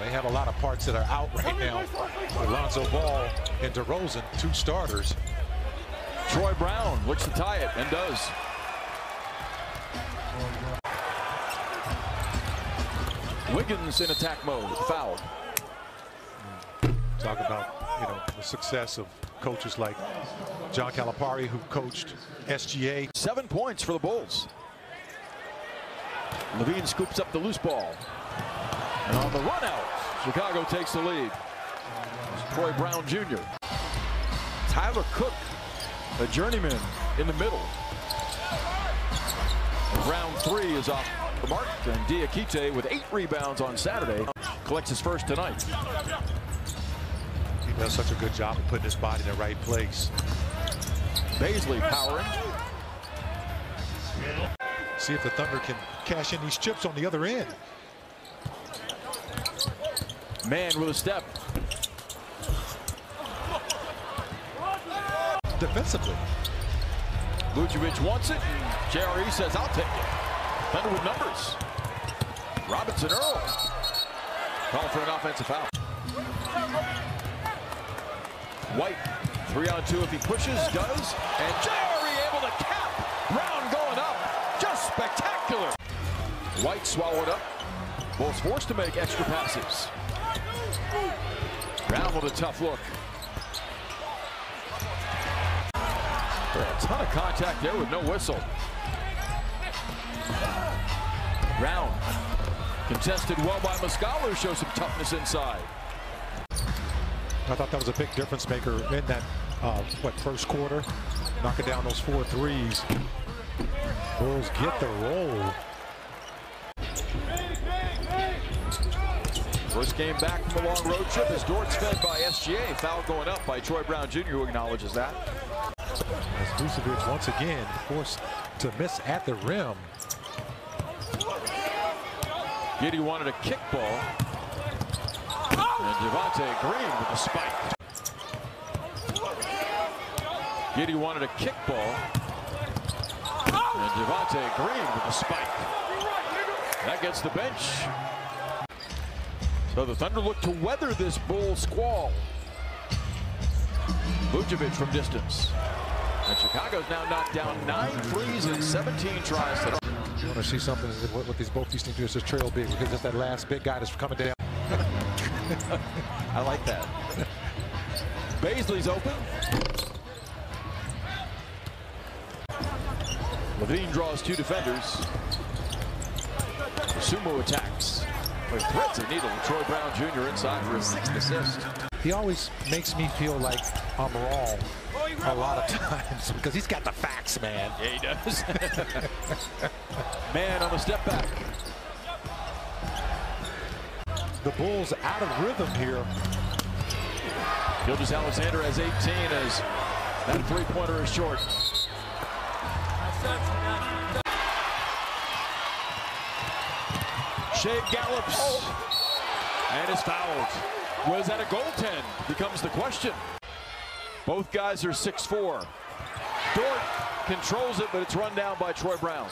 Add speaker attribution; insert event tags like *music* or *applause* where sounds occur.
Speaker 1: they have a lot of parts that are out right now. Lonzo Ball and DeRozan, two starters.
Speaker 2: Troy Brown looks to tie it and does. Wiggins in attack mode, fouled.
Speaker 1: Talk about, you know, the success of coaches like John Calipari, who coached SGA.
Speaker 2: Seven points for the Bulls. LaVine scoops up the loose ball. And on the run out, Chicago takes the lead. Troy Brown Jr. Tyler Cook, a journeyman in the middle. Round three is off the mark, and Diakite with eight rebounds on Saturday collects his first tonight.
Speaker 1: He does such a good job of putting his body in the right place.
Speaker 2: Bazley powering.
Speaker 1: See if the Thunder can cash in these chips on the other end.
Speaker 2: Man with a step.
Speaker 1: Defensively.
Speaker 2: Vucevic wants it, and JRE says, I'll take it. Thunder with numbers. Robinson Earl. Call for an offensive foul. White, three on two if he pushes, does. And JRE able to cap. Brown going up. Just spectacular. White swallowed up. Bulls forced to make extra passes. Brown with a tough look. A ton of contact there with no whistle. Brown contested well by Muscala, shows some toughness inside.
Speaker 1: I thought that was a big difference maker in that, uh, what, first quarter. Knocking down those four threes. Bulls get the roll.
Speaker 2: First game back from a long road trip is Dort's fed by SGA. Foul going up by Troy Brown Jr., who acknowledges that.
Speaker 1: As Vucevic once again forced to miss at the rim.
Speaker 2: Giddey wanted a kick ball. And Javonte Green with a spike. Giddey wanted a kick ball. And Javonte Green with a spike. That gets the bench. So the Thunder look to weather this bull squall. Vucevic from distance. And Chicago's now knocked down nine threes and 17 tries today.
Speaker 1: You want to see something with, with these both these teams do is just trail big because it's that last big guy that's coming down. *laughs*
Speaker 2: I like that. Bazley's open. LaVine draws two defenders. Sumo attacks. But threads a needle. Troy Brown Jr. inside for his sixth assist.
Speaker 1: He always makes me feel like I'm wrong a lot of *laughs* times because he's got the facts, man.
Speaker 2: Yeah, he does. *laughs* man on the step back.
Speaker 1: The Bulls out of rhythm here.
Speaker 2: Gilgeous Alexander has 18 as that three-pointer is short. Shai gallops and is fouled. Was that a goaltend? Becomes the question. Both guys are 6'4". Dort controls it, but it's run down by Troy Brown.